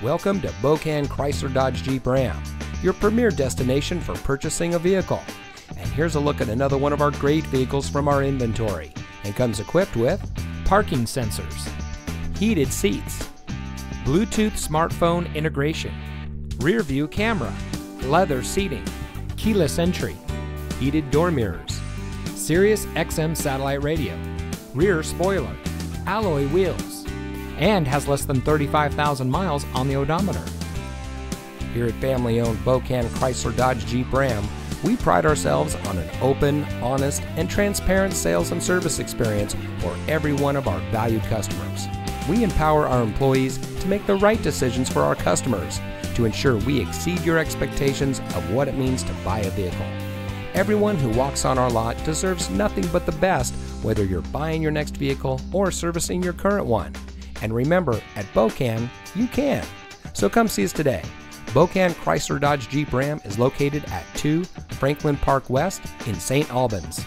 Welcome to Bokan Chrysler Dodge Jeep Ram, your premier destination for purchasing a vehicle. And here's a look at another one of our great vehicles from our inventory It comes equipped with parking sensors, heated seats, Bluetooth smartphone integration, rear view camera, leather seating, keyless entry, heated door mirrors, Sirius XM satellite radio, rear spoiler, alloy wheels, and has less than 35,000 miles on the odometer. Here at family owned Bokan Chrysler Dodge Jeep Ram, we pride ourselves on an open, honest, and transparent sales and service experience for every one of our valued customers. We empower our employees to make the right decisions for our customers to ensure we exceed your expectations of what it means to buy a vehicle. Everyone who walks on our lot deserves nothing but the best, whether you're buying your next vehicle or servicing your current one. And remember, at Bokan, you can. So come see us today. Bokan Chrysler Dodge Jeep Ram is located at 2 Franklin Park West in St. Albans.